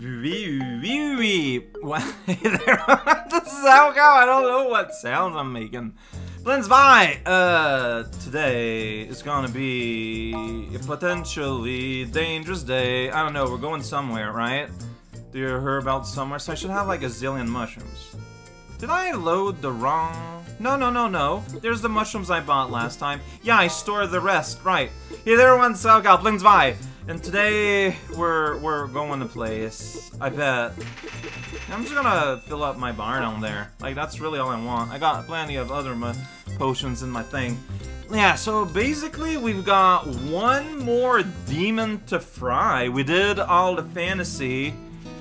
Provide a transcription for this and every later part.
Wee wee wee. What? is how come I don't know what sounds I'm making. Blends by. Uh, today is gonna be a potentially dangerous day. I don't know. We're going somewhere, right? Do you hear about somewhere? So I should have like a zillion mushrooms. Did I load the wrong? No, no, no, no. There's the mushrooms I bought last time. Yeah, I stored the rest. Right. Hey there, one Salgal. Blings by. And today we're we're going to place. I bet. I'm just gonna fill up my barn down there. Like that's really all I want. I got plenty of other potions in my thing. Yeah, so basically we've got one more demon to fry. We did all the fantasy,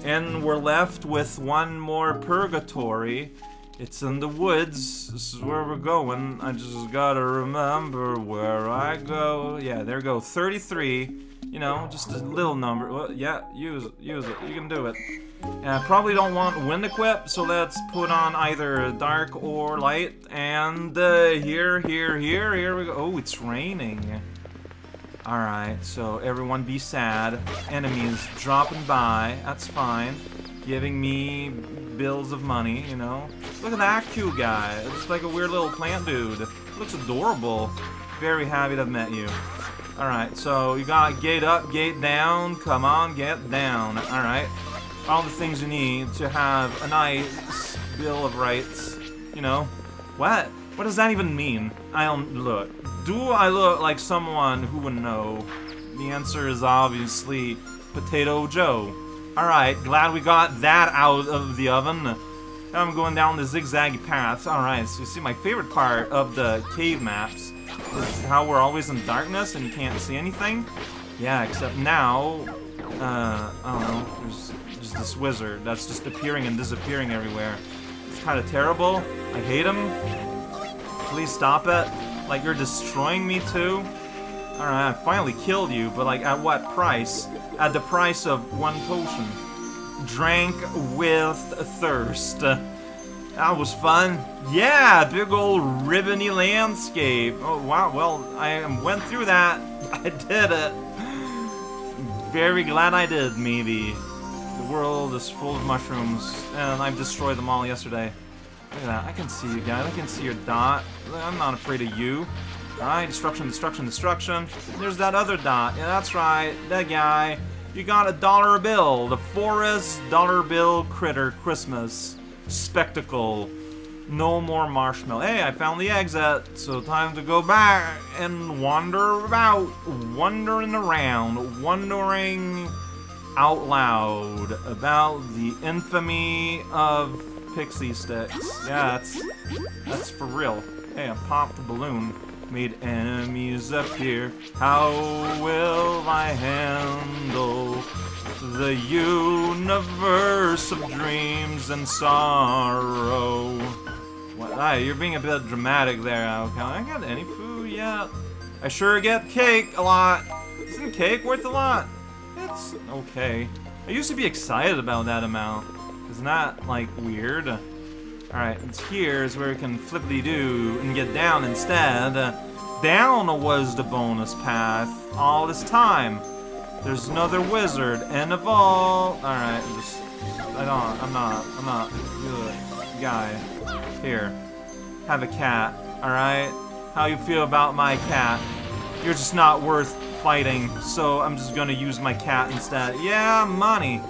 and we're left with one more purgatory. It's in the woods. This is where we're going. I just gotta remember where I go. Yeah, there go. 33. You know, just a little number. Well, yeah, use it. Use it. You can do it. I probably don't want wind equip, so let's put on either dark or light. And uh, here, here, here, here we go. Oh, it's raining. Alright, so everyone be sad. Enemies dropping by. That's fine. Giving me bills of money, you know. Look at that cute guy. It's like a weird little plant dude. Looks adorable. Very happy to have met you. Alright, so you got gate up, gate down. Come on, get down. Alright. All the things you need to have a nice Bill of Rights. You know. What? What does that even mean? I don't look. Do I look like someone who would know? The answer is obviously Potato Joe. Alright, glad we got that out of the oven. Now I'm going down the zigzag path. Alright, so you see my favorite part of the cave maps how we're always in darkness and you can't see anything. Yeah, except now, uh, I don't know, there's just this wizard that's just appearing and disappearing everywhere. It's kind of terrible. I hate him. Please stop it. Like, you're destroying me too. Alright, I finally killed you, but like, at what price? At the price of one potion. Drank with thirst. That was fun. Yeah, big old ribbony landscape. Oh, wow. Well, I went through that. I did it. Very glad I did, maybe. The world is full of mushrooms, and I destroyed them all yesterday. Look at that. I can see you guys. I can see your dot. I'm not afraid of you. Alright, destruction, destruction, destruction. There's that other dot. Yeah, that's right. That guy. You got a dollar bill. The Forest Dollar Bill Critter Christmas spectacle. No more marshmallow. Hey, I found the exit, so time to go back and wander about, wandering around, wondering out loud about the infamy of pixie sticks. Yeah, that's that's for real. Hey, I popped the balloon, made enemies appear. How will I handle the universe of dreams and sorrow. What? Ah, you're being a bit dramatic there, Okay, I got any food yet? I sure get cake a lot. Isn't cake worth a lot? It's okay. I used to be excited about that amount. Isn't that, like, weird? Alright, it's here is where we can flippity-do and get down instead. Uh, down was the bonus path all this time. There's another wizard, and of all... Alright, just... I don't... I'm not... I'm not... Good guy. Here. Have a cat, alright? How you feel about my cat? You're just not worth fighting, so I'm just gonna use my cat instead. Yeah, money.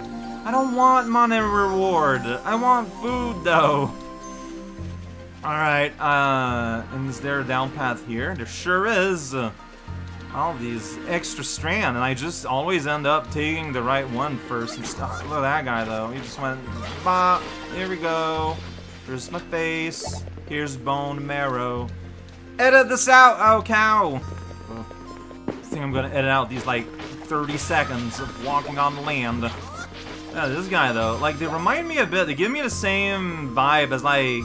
I don't want money reward. I want food, though. Alright, uh... And is there a down path here? There sure is all these extra strand, and I just always end up taking the right one first and stuff. Look at that guy, though. He just went, bop, here we go. Here's my face. Here's bone marrow. Edit this out, oh cow! I think I'm gonna edit out these, like, 30 seconds of walking on the land. Yeah, this guy, though, like, they remind me a bit, they give me the same vibe as, like,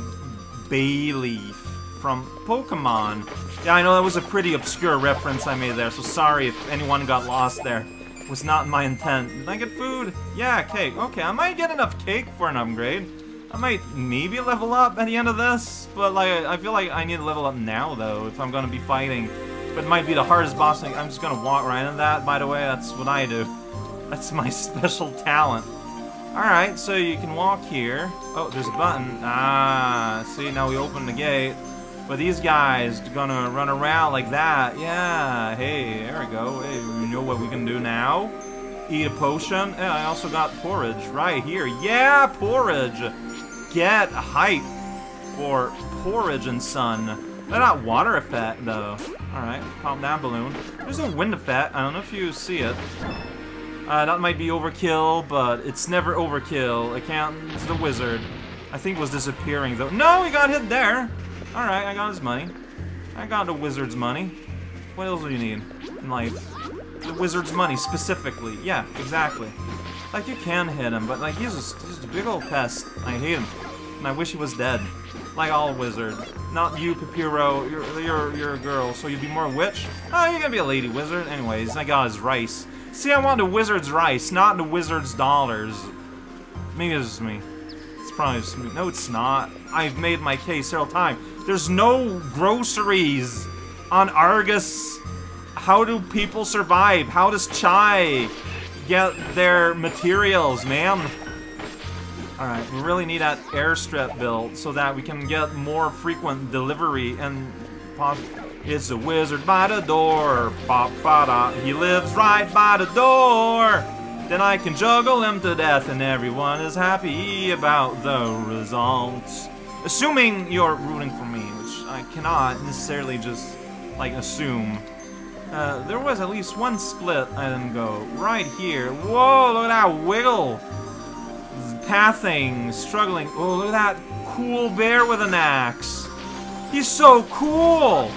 Bayleef from Pokemon. Yeah, I know that was a pretty obscure reference I made there, so sorry if anyone got lost there. It was not my intent. Did I get food? Yeah, cake. Okay, I might get enough cake for an upgrade. I might maybe level up at the end of this, but like I feel like I need to level up now though if I'm gonna be fighting. But it might be the hardest boss. I'm just gonna walk right into that, by the way, that's what I do. That's my special talent. Alright, so you can walk here. Oh, there's a button. Ah, see, now we open the gate. But these guys gonna run around like that. Yeah, hey, there we go. Hey, you know what we can do now? Eat a potion. Yeah, I also got porridge right here. Yeah, porridge! Get hype for porridge and sun. They're not water effect, though. Alright, pop that balloon. There's a wind effect. I don't know if you see it. Uh, that might be overkill, but it's never overkill. Can't... The wizard. I think was disappearing, though. No, he got hit there! Alright, I got his money. I got the wizard's money. What else do you need in life? The wizard's money, specifically. Yeah, exactly. Like, you can hit him, but, like, he's just, he's a big old pest. I hate him. And I wish he was dead. Like all wizard. Not you, Pipiro. You're, you're, you're a girl, so you'd be more witch? Oh, you're gonna be a lady wizard. Anyways, I got his rice. See, I want the wizard's rice, not the wizard's dollars. Maybe it's just me. It's probably just me. No, it's not. I've made my case several times. There's no groceries on Argus. How do people survive? How does Chai get their materials, man? Alright, we really need that airstrip built so that we can get more frequent delivery and it's a wizard by the door. Ba ba da. He lives right by the door. Then I can juggle him to death and everyone is happy about the results. Assuming you're rooting for me, which I cannot necessarily just, like, assume. Uh, there was at least one split I didn't go. Right here. Whoa, look at that wiggle. Pathing, struggling. Oh, look at that cool bear with an axe. He's so cool.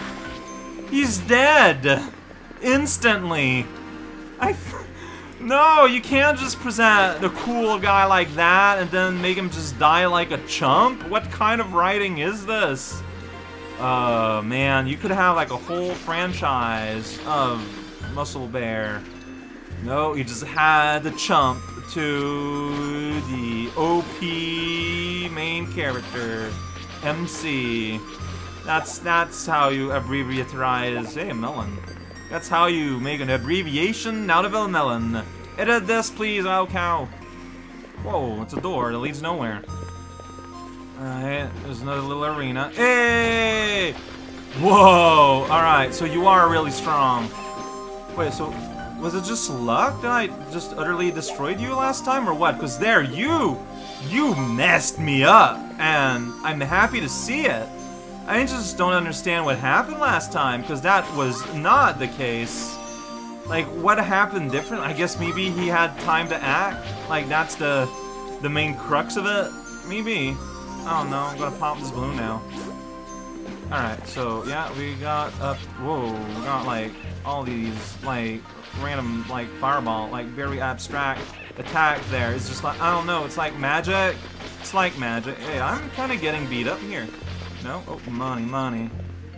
He's dead. Instantly. I... No, you can't just present a cool guy like that and then make him just die like a chump. What kind of writing is this? Uh, man, you could have like a whole franchise of Muscle Bear. No, you just had the chump to the OP main character, MC. That's that's how you abbreviatize a eh, melon. That's how you make an abbreviation out of a melon. Edit this, please, oh cow. Whoa, it's a door that leads nowhere. Alright, there's another little arena. Hey! Whoa! Alright, so you are really strong. Wait, so was it just luck that I just utterly destroyed you last time, or what? Because there, you, you messed me up, and I'm happy to see it. I just don't understand what happened last time, because that was not the case. Like, what happened different? I guess maybe he had time to act? Like, that's the the main crux of it? Maybe. I don't know, I'm gonna pop this balloon now. Alright, so, yeah, we got up... Whoa, we got, like, all these, like, random, like, fireball, like, very abstract attack there. It's just like, I don't know, it's like magic. It's like magic. Hey, I'm kind of getting beat up here. No? Oh, money, money.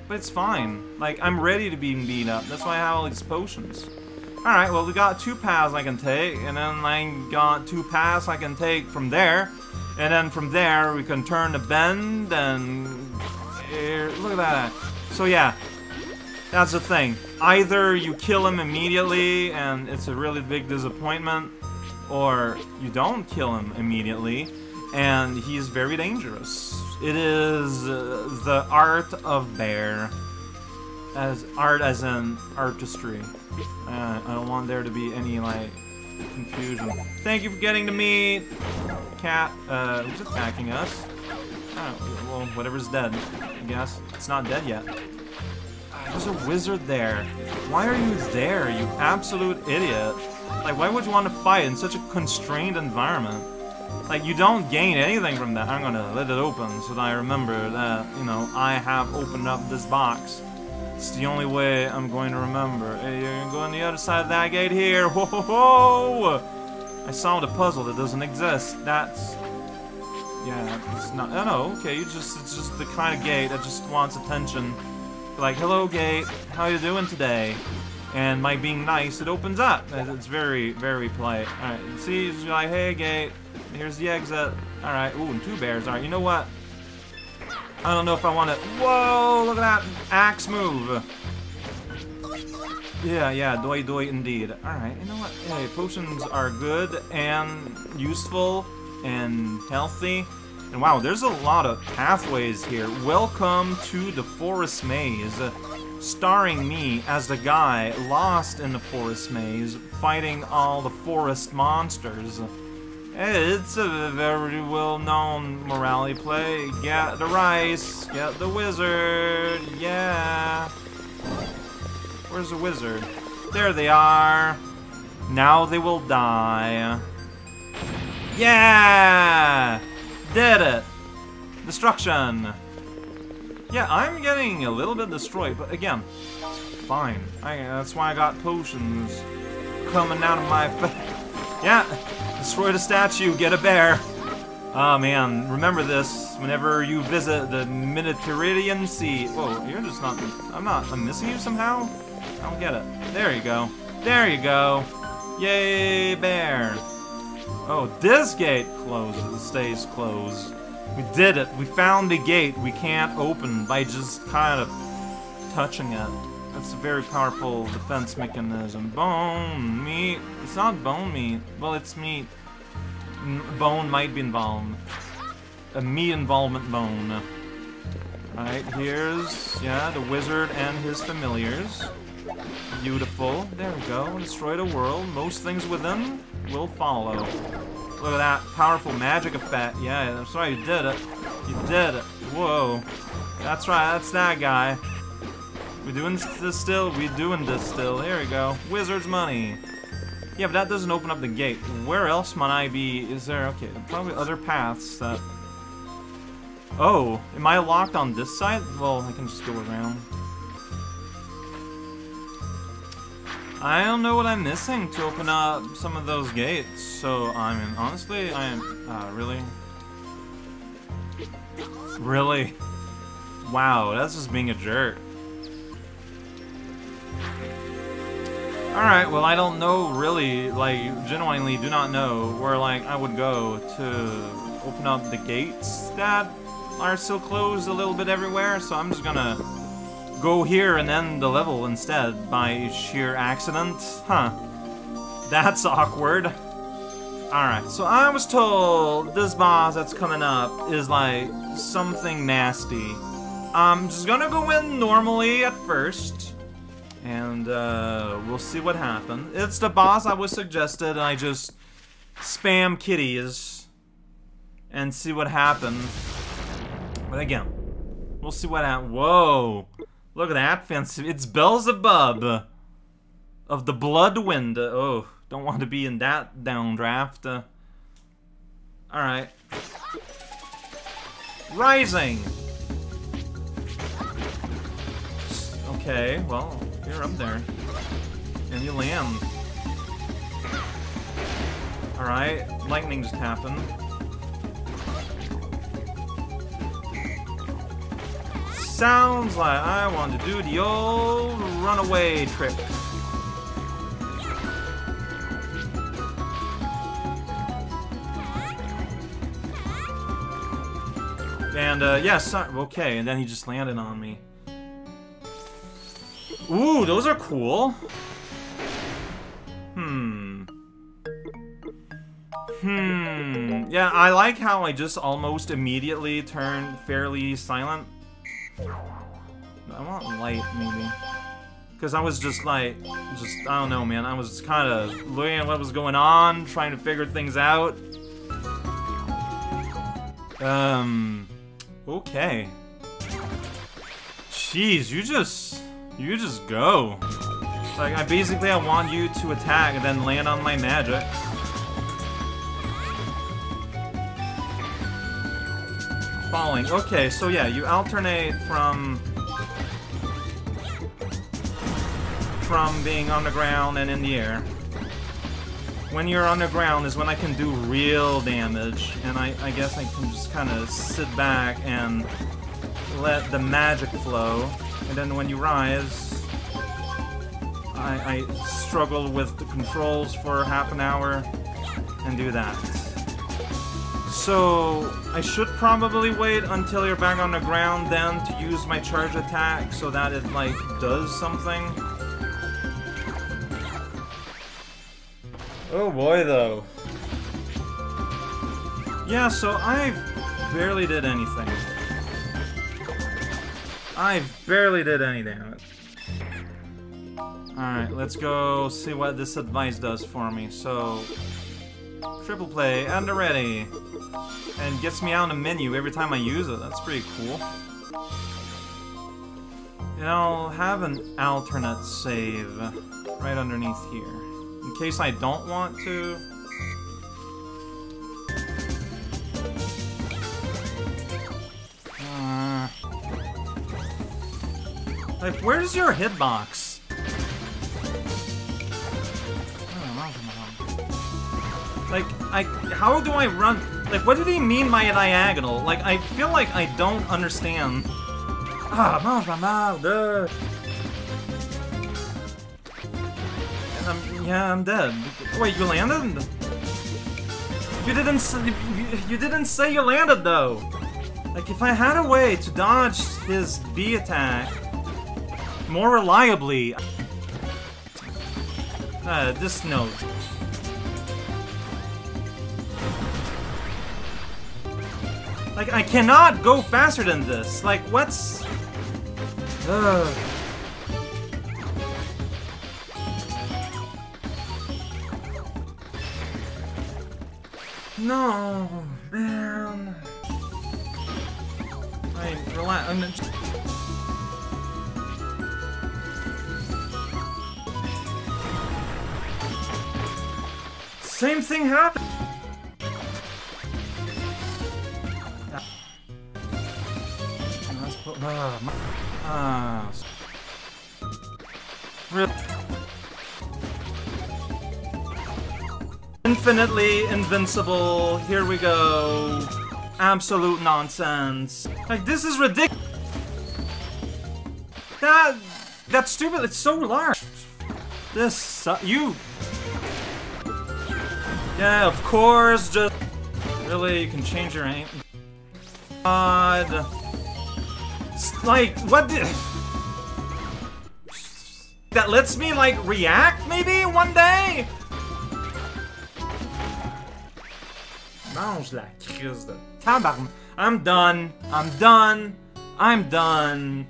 But it's fine. Like, I'm ready to be beat up. That's why I have all these potions. Alright, well, we got two paths I can take, and then I got two paths I can take from there. And then from there, we can turn the bend, and... Look at that. So yeah, that's the thing. Either you kill him immediately, and it's a really big disappointment, or you don't kill him immediately, and he's very dangerous. It is uh, the art of bear. As art as in artistry. Uh, I don't want there to be any, like, confusion. Thank you for getting to meet Cat. Uh, who's attacking us? Oh, well, whatever's dead, I guess. It's not dead yet. There's a wizard there. Why are you there, you absolute idiot? Like, why would you want to fight in such a constrained environment? Like, you don't gain anything from that. I'm gonna let it open so that I remember that, you know, I have opened up this box. It's the only way I'm going to remember. Hey, you're gonna go on the other side of that gate here. Whoa, ho, ho. I solved a puzzle that doesn't exist. That's... Yeah, it's not... Oh, no, okay, you just... It's just the kind of gate that just wants attention. Like, hello, gate. How you doing today? And by being nice, it opens up. It's very, very polite. Alright, see, like, hey, gate. Here's the exit. Alright, ooh, and two bears. Alright, you know what? I don't know if I want to... Whoa, look at that axe move. Yeah, yeah, doi doi indeed. Alright, you know what? Hey, potions are good and useful and healthy. And wow, there's a lot of pathways here. Welcome to the Forest Maze, starring me as the guy lost in the Forest Maze, fighting all the forest monsters. It's a very well-known morality play. Get the rice, get the wizard, yeah. Where's the wizard? There they are. Now they will die. Yeah! Did it! Destruction! Yeah, I'm getting a little bit destroyed, but again, fine. I, that's why I got potions coming out of my Yeah! Destroy the statue, get a bear! Oh man, remember this whenever you visit the Mediterranean Sea. Whoa, you're just not... I'm not... I'm missing you somehow? I don't get it. There you go. There you go. Yay, bear. Oh, this gate closes, stays closed. We did it. We found a gate we can't open by just kind of touching it. That's a very powerful defense mechanism. Bone meat. It's not bone meat. Well, it's meat. bone might be involved. A meat involvement bone. Alright, here's, yeah, the wizard and his familiars. Beautiful. There we go. Destroy the world. Most things within will follow. Look at that powerful magic effect. Yeah, that's right, you did it. You did it. Whoa. That's right, that's that guy. We doing this still? We doing this still. There we go. Wizard's money. Yeah, but that doesn't open up the gate. Where else might I be? Is there... Okay, probably other paths that... Oh, am I locked on this side? Well, I can just go around. I don't know what I'm missing to open up some of those gates. So, I mean, honestly, I am, uh, really? Really? Wow, that's just being a jerk. Alright, well, I don't know really, like, genuinely do not know where, like, I would go to open up the gates that are still closed a little bit everywhere, so I'm just gonna go here and end the level instead by sheer accident? Huh. That's awkward. Alright, so I was told this boss that's coming up is like something nasty. I'm just gonna go in normally at first. And uh, we'll see what happens. It's the boss I was suggested I just spam kitties and see what happens. But again, we'll see what happens. Whoa! Look at that fancy. It's Beelzebub of the Bloodwind. Oh, don't want to be in that downdraft. Uh, Alright. Rising! Okay, well, you're up there. And you land. Alright, lightning just happened. sounds like I want to do the old runaway trick. And, uh, yeah, okay, and then he just landed on me. Ooh, those are cool. Hmm. Hmm. Yeah, I like how I just almost immediately turned fairly silent. I want light, maybe. Because I was just like, just, I don't know, man. I was kind of looking at what was going on, trying to figure things out. Um, okay. Jeez, you just, you just go. Like, I basically, I want you to attack and then land on my magic. falling. Okay, so yeah, you alternate from... from being on the ground and in the air. When you're on the ground is when I can do real damage, and I, I guess I can just kind of sit back and let the magic flow, and then when you rise, I, I struggle with the controls for half an hour and do that. So, I should probably wait until you're back on the ground then to use my charge attack so that it, like, does something. Oh boy, though. Yeah, so I barely did anything. I barely did any damage. Alright, let's go see what this advice does for me. So, triple play, and ready. And gets me out in the menu every time I use it. That's pretty cool. And I'll have an alternate save right underneath here. In case I don't want to. Like, where's your hitbox? Like, I, how do I run? Like, what did he mean by a diagonal? Like, I feel like I don't understand. Ah, mange And I'm, yeah, I'm dead. Wait, you landed? You didn't you didn't say you landed though. Like, if I had a way to dodge his B attack more reliably, uh, this note. Like, I cannot go faster than this. Like, what's... Ugh. No, man. I relax. Same thing happened. Ah, ah. Infinitely invincible. Here we go. Absolute nonsense. Like this is ridiculous. That that's stupid. It's so large. This you. Yeah, of course. Just really, you can change your aim. God. Like, what the... That lets me, like, react, maybe, one day? Mange la crise de. I'm done. I'm done. I'm done.